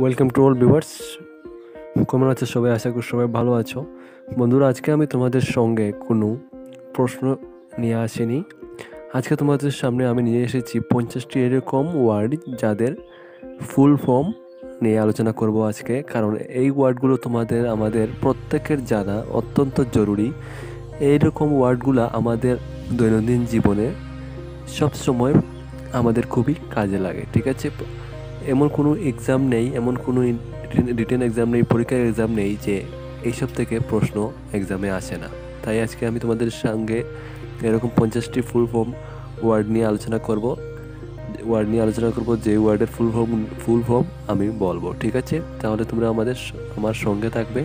Welcome to all viewers কেমন আছো সবাই? আশা করি সবাই ভালো আছো। বন্ধুরা, আজকে আমি তোমাদের সঙ্গে কোনো প্রশ্ন নিয়ে আসিনি। আজকে তোমাদের সামনে আমি নিয়ে এসেছি পঞ্চাশটি এরকম ওয়ার্ড যাদের ফুল ফর্ম নিয়ে আলোচনা করব আজকে। কারণ এই ওয়ার্ডগুলো তোমাদের, আমাদের প্রত্যেকের জানা অত্যন্ত জরুরি। এইরকম ওয়ার্ডগুলো আমাদের দৈনন্দিন জীবনে সবসময় আমাদের খুবই কাজে লাগে, ঠিক আছে? এমন কোনো এক্সাম নেই, এমন কোনো রিটেন এক্সাম নেই, পরীক্ষার এক্সাম নেই যে এইসব থেকে প্রশ্ন এক্সামে আসে না। তাই আজকে আমি তোমাদের সঙ্গে এরকম পঞ্চাশটি ফুল ফর্ম ওয়ার্ড নিয়ে আলোচনা করব। ওয়ার্ড নিয়ে আলোচনা করব যে ওয়ার্ডের ফুল ফর্ম ফুল ফর্ম আমি বলব, ঠিক আছে? তাহলে তোমরা আমাদের আমার সঙ্গে থাকবে।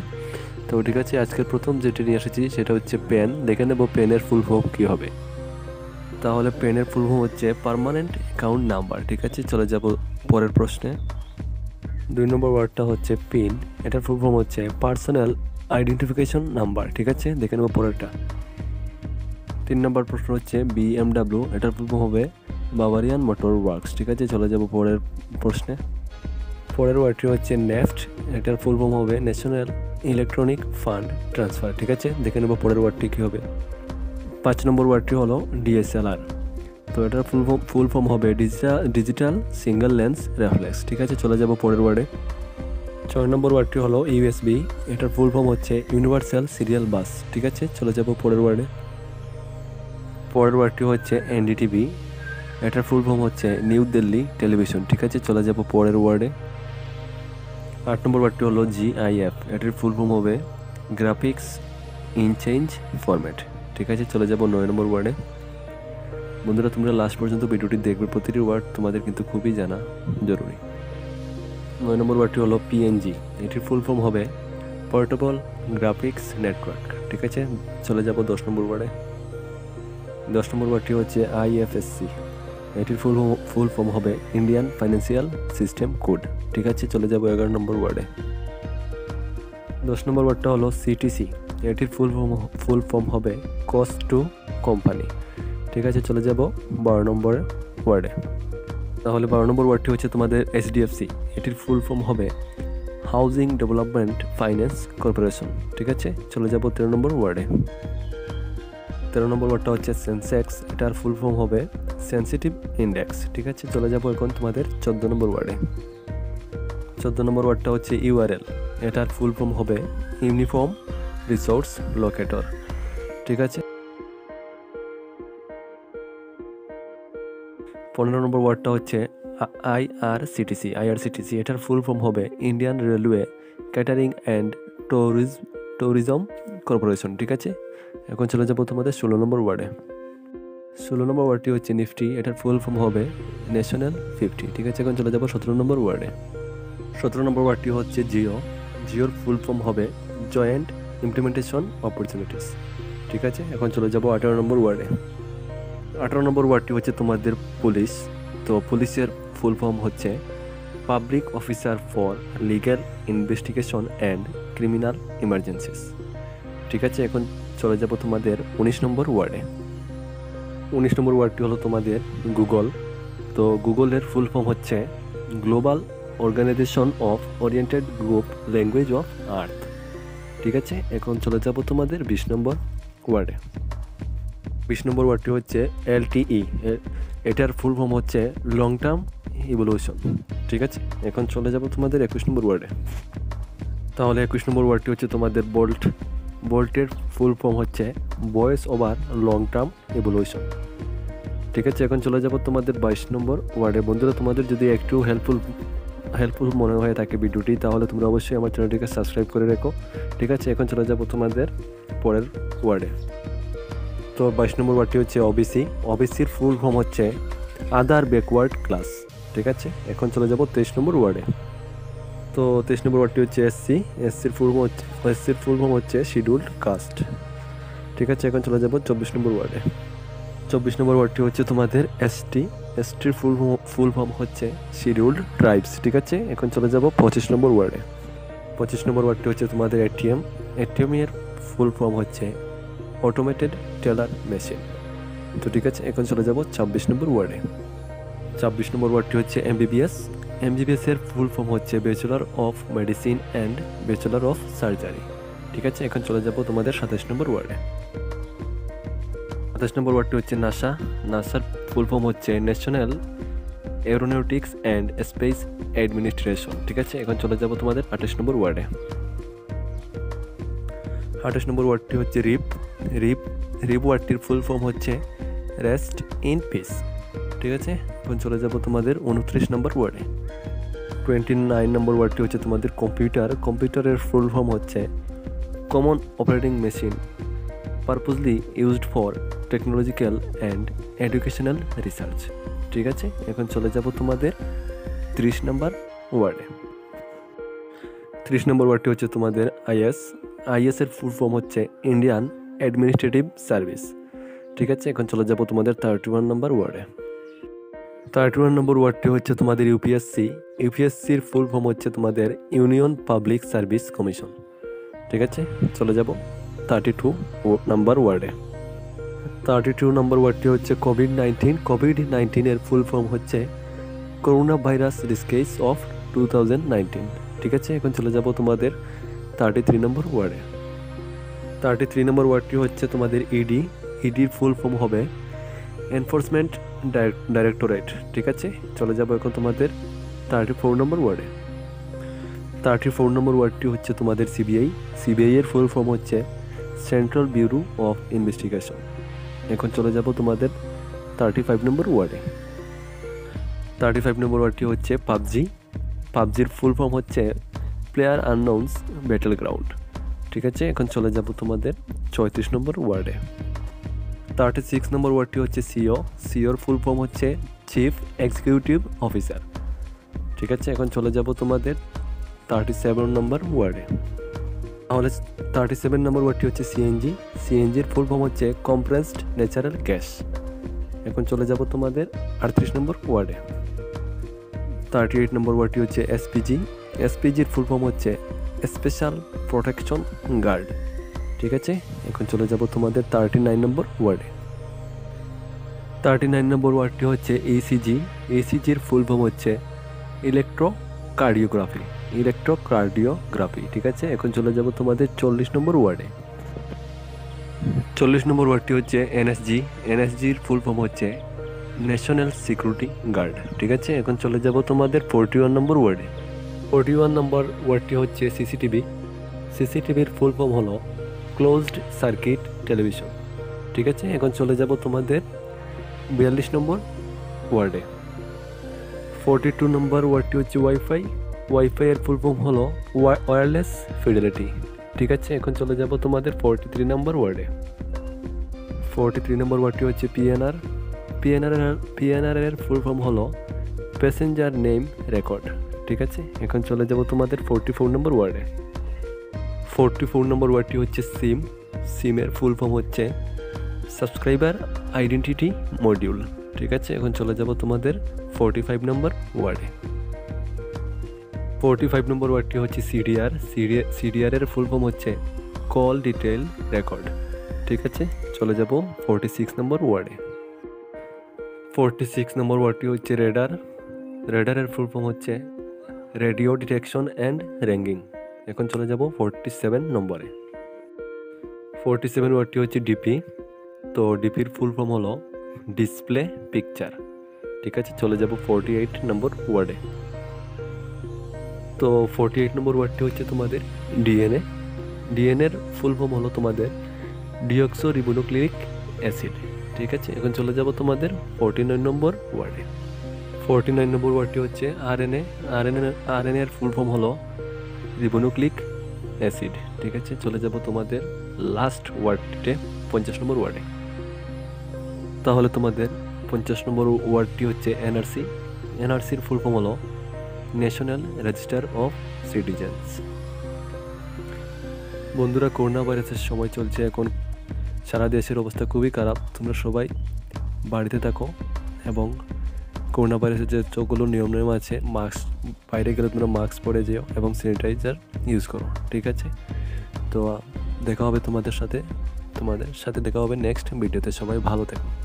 তো ঠিক আছে, আজকের প্রথম যেটি নিয়ে এসেছি সেটা হচ্ছে পেন দেখে নেব পেনের ফুল ফর্ম কী হবে। তাহলে পেনের ফুল ফর্ম হচ্ছে পার্মানেন্ট অ্যাকাউন্ট নাম্বার ঠিক আছে? চলে যাব পরের প্রশ্নে। দুই নম্বর ওয়ার্ডটা হচ্ছে পিন। এটার ফুল ফর্ম হচ্ছে পার্সোনাল আইডেন্টিফিকেশন নাম্বার, ঠিক আছে? দেখে নেব পরেরটা। তিন নম্বর প্রশ্ন হচ্ছে বিএমডাব্লিউ এটার ফুল ফর্ম হবে বাবারিয়ান মোটর ওয়ার্কস ঠিক আছে? চলে যাব পরের প্রশ্নে। পরের ওয়ার্ডটি হচ্ছে নেফট এটার ফুল ফর্ম হবে ন্যাশনাল ইলেকট্রনিক ফান্ড ট্রান্সফার, ঠিক আছে? দেখে নেব পরের ওয়ার্ডটি কী হবে। পাঁচ নম্বর ওয়ার্ডটি হলো ডিএসএলআর। তো এটার ফুল ফর্ম ফুল ফর্ম হবে digital digital, single lens reflex. ঠিক আছে, চলে যাব পরের ওয়ার্ডে ছয় নম্বর ওয়ার্ডটি হলো ইউএসবি এটার ফুল ফর্ম হচ্ছে ইউনিভার্সাল সিরিয়াল বাস ঠিক আছে, চলে যাব পরের ওয়ার্ডে পরের ওয়ার্ডটি হচ্ছে এনডিটিভি এটার ফুল ফর্ম হচ্ছে নিউ দিল্লি টেলিভিশন ঠিক আছে, চলে যাব পরের ওয়ার্ডে আট নম্বর ওয়ার্ডটি হলো জিআইএফ এটার ফুল ফর্ম হবে গ্রাফিক্স ইন চেঞ্জ ফরম্যাট ঠিক আছে, চলে যাব নয় নম্বর ওয়ার্ডে বন্ধুরা, তোমরা লাস্ট পর্যন্ত ভিডিওটি দেখবে। প্রতিটি ওয়ার্ড তোমাদের কিন্তু খুবই জানা জরুরি। নয় নম্বর ওয়ার্ডটি হলো পিএনজি এটির ফুল ফর্ম হবে পোর্টেবল গ্রাফিক্স নেটওয়ার্ক ঠিক আছে? চলে যাব দশ নম্বর ওয়ার্ডে দশ নম্বর ওয়ার্ডটি হচ্ছে আইএফএসসি এটির ফুল ফুল ফর্ম হবে ইন্ডিয়ান ফাইন্যান্সিয়াল সিস্টেম কোড ঠিক আছে? চলে যাব এগারো নম্বর ওয়ার্ডে দশ নম্বর ওয়ার্ডটা হলো সিটিসি এটির ফুল ফর্ম ফুল ফর্ম হবে কস্ট টু কোম্পানি ঠিক আছে, চলে যাব বারো নম্বর ওয়ার্ডে তাহলে বারো নম্বর ওয়ার্ডটি হচ্ছে তোমাদের এইচডিএফসি এটির ফুল ফর্ম হবে হাউজিং ডেভেলপমেন্ট ফাইন্যান্স কর্পোরেশন ঠিক আছে, চলে যাব তেরো নম্বর ওয়ার্ডে তেরো নম্বর ওয়ার্ডটা হচ্ছে সেন্সেক্স এটার ফুল ফর্ম হবে সেন্সিটিভ ইন্ডেক্স ঠিক আছে, চলে যাব এখন তোমাদের চোদ্দ নম্বর ওয়ার্ডে চোদ্দ নম্বর ওয়ার্ডটা হচ্ছে ইউআরএল এটার ফুল ফর্ম হবে ইউনিফর্ম রিসোর্স লোকেটর ঠিক আছে পনেরো নম্বর ওয়ার্ডটা হচ্ছে আইআরসিটিসি আইআরসিটিসি, এটার ফুল ফর্ম হবে Indian railway catering and tourism tourism corporation ঠিক আছে? এখন চলে যাব তোমাদের ষোলো নম্বর ওয়ার্ডে। ষোলো নম্বর ওয়ার্ডটি হচ্ছে নিফটি এটার ফুল ফর্ম হবে ন্যাশনাল ফিফটি ঠিক আছে? এখন চলে যাব সতেরো নম্বর ওয়ার্ডে। সতেরো নম্বর ওয়ার্ডটি হচ্ছে জিও জিওর ফুল ফর্ম হবে জয়েন্ট ইমপ্লিমেন্টেশন অপরচুনিটিস ঠিক আছে? এখন চলে যাব আঠারো নম্বর ওয়ার্ডে। আঠারো নম্বর ওয়ার্ডটি হচ্ছে তোমাদের পুলিশ। তো পুলিশের ফুল ফর্ম হচ্ছে public officer for legal investigation and criminal emergencies ঠিক আছে, এখন চলে যাব তোমাদের উনিশ নম্বর ওয়ার্ডে। উনিশ নম্বর ওয়ার্ডটি হলো তোমাদের গুগল তো গুগলের ফুল ফর্ম হচ্ছে global organisation of oriented group language of earth ঠিক আছে, এখন চলে যাব তোমাদের বিশ নম্বর ওয়ার্ডে। বিশ নম্বর ওয়ার্ডটি হচ্ছে এলটিই এটার ফুল ফর্ম হচ্ছে লং টার্ম ইভলিউশন ঠিক আছে? এখন চলে যাব তোমাদের একুশ নম্বর ওয়ার্ডে। তাহলে একুশ নম্বর ওয়ার্ডটি হচ্ছে তোমাদের বোল্ট বোল্টের ফুল ফর্ম হচ্ছে boys over long term evolution ঠিক আছে? এখন চলে যাব তোমাদের বাইশ নম্বর ওয়ার্ডে। বন্ধুরা, তোমাদের যদি একটু হেল্পফুল হেল্পফুল মনে হয়ে থাকে ভিডিওটি, তাহলে তোমরা অবশ্যই আমার চ্যানেলটিকে সাবস্ক্রাইব করে রেখো। ঠিক আছে? এখন চলে যাব তোমাদের পরের ওয়ার্ডে। তো বাইশ নম্বর ওয়ার্ডটি হচ্ছে ওবিসি ওবিসির ফুল ফর্ম হচ্ছে আদার ব্যাকওয়ার্ড ক্লাস ঠিক আছে? এখন চলে যাব তেইশ নম্বর ওয়ার্ডে। তো তেইশ নম্বর ওয়ার্ডটি হচ্ছে এসসি এসসির ফুল ফর্ম হচ্ছে এসসির ফুল ফর্ম হচ্ছে শিডিউল্ড কাস্ট ঠিক আছে? এখন চলে যাব চব্বিশ নম্বর ওয়ার্ডে। চব্বিশ নম্বর ওয়ার্ডটি হচ্ছে তোমাদের এসটি এসটির ফুল ফুল ফর্ম হচ্ছে শিডিউল্ড ট্রাইবস ঠিক আছে? এখন চলে যাব পঁচিশ নম্বর ওয়ার্ডে। পঁচিশ নম্বর ওয়ার্ডটি হচ্ছে তোমাদের এটিএম এটিএম এর ফুল ফর্ম হচ্ছে অটোমেটেড টেলার মেশিন তো ঠিক আছে, এখন চলে যাব ছাব্বিশ নম্বর ওয়ার্ডে ছাব্বিশ নম্বর ওয়ার্ডটি হচ্ছে এমবিবিএস এমবিবিএস এর ফুল ফর্ম হচ্ছে bachelor of medicine and bachelor of surgery ঠিক আছে, এখন চলে যাব তোমাদের সাতাশ নম্বর ওয়ার্ডে সাতাশ নম্বর ওয়ার্ডটি হচ্ছে নাসা নাসার ফুল ফর্ম হচ্ছে national aeronautics and space administration ঠিক আছে, এখন চলে যাব তোমাদের আঠাশ নম্বর ওয়ার্ডে আঠাশ নম্বর ওয়ার্ডটি হচ্ছে রিপ রিপ রিপ ওয়ার্ডটির ফুল ফর্ম হচ্ছে রেস্ট ইন পিস ঠিক আছে? এখন চলে যাব তোমাদের উনত্রিশ নম্বর ওয়ার্ডে টোয়েন্টি নাইন নম্বর ওয়ার্ডটি হচ্ছে তোমাদের কম্পিউটার কম্পিউটারের ফুল ফর্ম হচ্ছে common operating machine purposely used for technological and educational research ঠিক আছে? এখন চলে যাব তোমাদের ত্রিশ নম্বর ওয়ার্ডে ত্রিশ নম্বর ওয়ার্ডটি হচ্ছে তোমাদের আইএস আইএসের ফুল ফর্ম হচ্ছে ইন্ডিয়ান অ্যাডমিনিস্ট্রেটিভ সার্ভিস। ঠিক আছে, এখন চলে যাব তোমাদের থার্টি ওয়ান নম্বর ওয়ার্ডে থার্টি ওয়ান নম্বর ওয়ার্ডটি হচ্ছে তোমাদের ইউপিএসসি ইউপিএসসির ফুল ফর্ম হচ্ছে তোমাদের ইউনিয়ন পাবলিক সার্ভিস কমিশন ঠিক আছে, চলে যাব থার্টি টু নাম্বার ওয়ার্ডে থার্টি টু নম্বর ওয়ার্ডটি হচ্ছে কোভিড নাইন্টিন কোভিড নাইন্টিনের ফুল ফর্ম হচ্ছে corona virus risks of two thousand nineteen ঠিক আছে, এখন চলে যাব তোমাদের থার্টি থ্রি নম্বর ওয়ার্ডে থার্টি থ্রি নম্বর ওয়ার্ডটি হচ্ছে তোমাদের ইডি ইডির ফুল ফর্ম হবে এনফোর্সমেন্ট ডাইরেক্টরেট ঠিক আছে? চলে যাব এখন তোমাদের থার্টি ফোর নম্বর ওয়ার্ডে থার্টি ফোর নম্বর ওয়ার্ডটি হচ্ছে তোমাদের সিবিআই সিবিআই এর ফুল ফর্ম হচ্ছে সেন্ট্রাল ব্যুরো অফ ইনভেস্টিগেশন এখন চলে যাব তোমাদের থার্টি ফাইভ নম্বর ওয়ার্ডে থার্টি ফাইভ নম্বর ওয়ার্ডটি হচ্ছে পাবজি। পাবজির ফুল ফর্ম হচ্ছে প্লেয়ার আননাউন্স ব্যাটেল গ্রাউন্ড ঠিক আছে, এখন চলে যাব তোমাদের চৌত্রিশ নম্বর ওয়ার্ডে থার্টি সিক্স নম্বর ওয়ার্ডটি হচ্ছে সিও সিওর ফুল ফর্ম হচ্ছে চিফ এক্সিকিউটিভ অফিসার ঠিক আছে, এখন চলে যাব তোমাদের থার্টি সেভেন নম্বর ওয়ার্ডে তাহলে থার্টি সেভেন নম্বর ওয়ার্ডটি হচ্ছে সিএনজি সিএনজির ফুল ফর্ম হচ্ছে কম্প্রেসড ন্যাচারাল গ্যাস এখন চলে যাব তোমাদের আটত্রিশ নম্বর ওয়ার্ডে থার্টি এইট নম্বর ওয়ার্ডটি হচ্ছে এসপিজি এসপিজির ফুল ফর্ম হচ্ছে স্পেশাল প্রোটেকশন গার্ড। ঠিক আছে? এখন চলে যাব তোমাদের থার্টি নাইন নম্বর ওয়ার্ডে থার্টি নাইন নম্বর ওয়ার্ডটি হচ্ছে এসিজি এসিজির ফুল ফর্ম হচ্ছে ইলেকট্রো কার্ডিওগ্রাফি ইলেকট্রো কার্ডিওগ্রাফি ঠিক আছে? এখন চলে যাব তোমাদের চল্লিশ নম্বর ওয়ার্ডে চল্লিশ নম্বর ওয়ার্ডটি হচ্ছে এনএসজি এনএসজির ফুল ফর্ম হচ্ছে ন্যাশনাল সিকিউরিটি গার্ড ঠিক আছে? এখন চলে যাব তোমাদের ফোরটি ওয়ান নম্বর ওয়ার্ডে ফোরটি ওয়ান নম্বর ওয়ার্ডটি হচ্ছে সিসিটিভি। সিসিটিভির ফুল ফর্ম হলো ক্লোজড সার্কিট টেলিভিশন ঠিক আছে, এখন চলে যাব তোমাদের বিয়াল্লিশ নম্বর ওয়ার্ডে। ফোরটি টু নম্বর ওয়ার্ডটি হচ্ছে ওয়াইফাই ওয়াইফাই এর ফুল ফর্ম হলো ওয়্যারলেস ফিডেলিটি ঠিক আছে, এখন চলে যাব তোমাদের ফোরটি থ্রি নম্বর ওয়ার্ডে। ফোরটি থ্রি নম্বর ওয়ার্ডটি হচ্ছে পিএনআর পিএনআর পিএনআর এর ফুল ফর্ম হলো প্যাসেঞ্জার নেম রেকর্ড ঠিক আছে? এখন চলে যাব তোমাদের ফোরটি ফোর নম্বর ওয়ার্ডে ফোরটি ফোর নম্বর ওয়ার্ডটি হচ্ছে সিম সিমের ফুল ফর্ম হচ্ছে সাবস্ক্রাইবার আইডেন্টিটি মডিউল ঠিক আছে? এখন চলে যাব তোমাদের ফোরটি ফাইভ নম্বর ওয়ার্ডে ফোরটি ফাইভ নম্বর ওয়ার্ডটি হচ্ছে সিডিআর সিডিআর এর ফুল ফর্ম হচ্ছে কল ডিটেল রেকর্ড ঠিক আছে? চলে যাব ফোরটি সিক্স নম্বর ওয়ার্ডে ফোরটি সিক্স নম্বর ওয়ার্ডটি হচ্ছে রেডার রেডারের ফুল ফর্ম হচ্ছে রেডিও ডিটেকশন অ্যান্ড র্যাঙ্কিং এখন চলে যাব ফোরটি সেভেন নম্বরে। ফোরটি সেভেন ওয়ার্ডটি হচ্ছে ডিপি। তো ডিপির ফুল ফর্ম হলো ডিসপ্লে পিকচার। ঠিক আছে, চলে যাব ফোরটি এইট নম্বর ওয়ার্ডে। তো ফোরটি এইট নম্বর ওয়ার্ডটি হচ্ছে তোমাদের ডিএনএ। ডিএনএর ফুল ফর্ম হলো তোমাদের ডিঅক্সো রিবোনোক্লিনিক অ্যাসিড। ঠিক আছে, এখন চলে যাব তোমাদের ফোরটি নাইন নম্বর ওয়ার্ডে। ফোরটি নাইন নম্বর ওয়ার্ডটি হচ্ছে আরএনএ আরএনএ আরএনএ এর ফুল ফর্ম হলো রিবোনোক্লিক অ্যাসিড। ঠিক আছে, চলে যাব তোমাদের লাস্ট ওয়ার্ডটিতে পঞ্চাশ নম্বর ওয়ার্ডে তাহলে তোমাদের পঞ্চাশ নম্বর ওয়ার্ডটি হচ্ছে এনআরসি এনআরসির ফুল ফর্ম হলো ন্যাশনাল রেজিস্টার অফ সিটিজেন্স বন্ধুরা করোনা ভাইরাসের সময় চলছে এখন। সারা দেশের অবস্থা খুবই খারাপ। তোমরা সবাই বাড়িতে থাকো এবং করোনা ভাইরাসের যে যতগুলো নিয়ম নিয়ম আছে মাস্ক বাইরে গেলে তোমরা মাস্ক পরে যেও এবং স্যানিটাইজার ইউজ করো, ঠিক আছে? তো, দেখা হবে তোমাদের সাথে তোমাদের সাথে দেখা হবে নেক্সট ভিডিওতে সবাই ভালো থেকো।